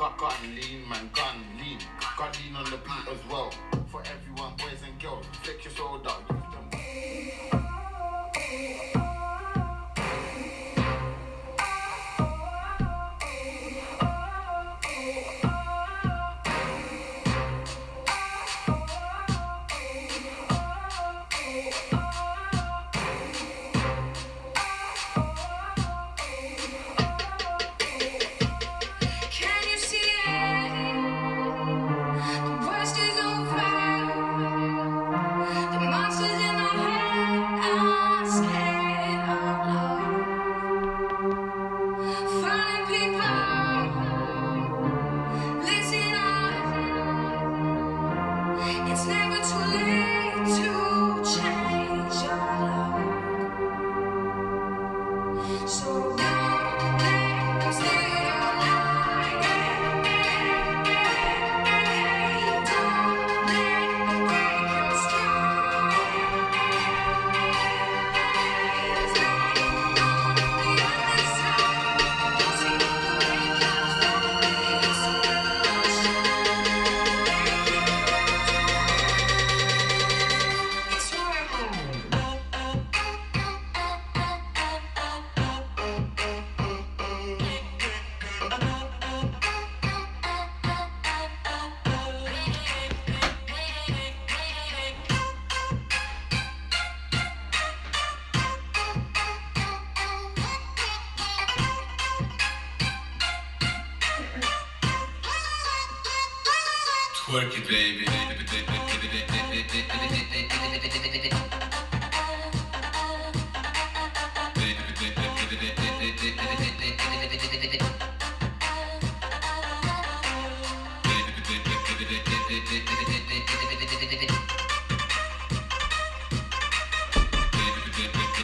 Got, got lean, man, gun lean. Got lean on the beat as well. It's never too late to change. Work it, baby.